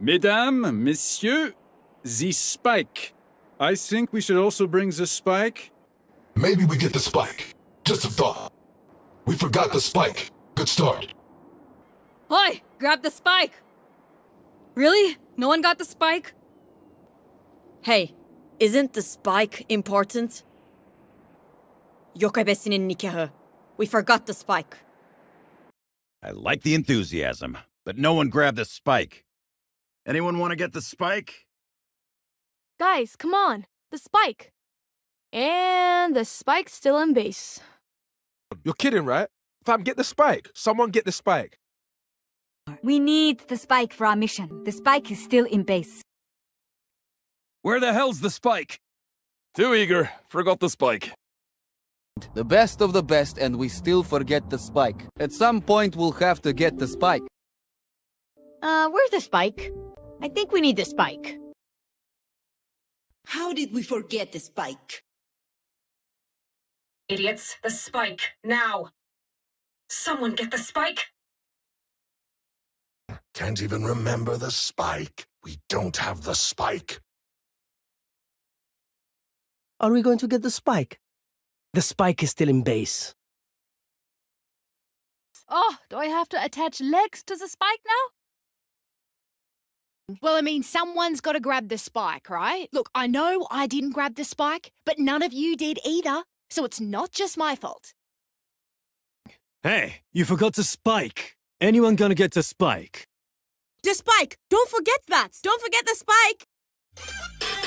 Mesdames, messieurs, the spike. I think we should also bring the spike. Maybe we get the spike. Just a thought. We forgot the spike. Good start. Oi! Grab the spike! Really? No one got the spike? Hey, isn't the spike important? Yokebesinin nikahı. We forgot the spike. I like the enthusiasm, but no one grabbed the spike. Anyone want to get the spike? Guys, come on. The spike. And the spike's still in base. You're kidding, right? Fam, get the spike. Someone get the spike. We need the spike for our mission. The spike is still in base. Where the hell's the spike? Too eager. Forgot the spike. The best of the best, and we still forget the spike. At some point, we'll have to get the spike. Uh, where's the spike? I think we need the spike. How did we forget the spike? Idiots, the spike, now! Someone get the spike! Can't even remember the spike. We don't have the spike. Are we going to get the spike? The spike is still in base. Oh, do I have to attach legs to the spike now? Well, I mean, someone's got to grab the spike, right? Look, I know I didn't grab the spike, but none of you did either, so it's not just my fault. Hey, you forgot the spike. Anyone gonna get the spike? The spike! Don't forget that! Don't forget the spike!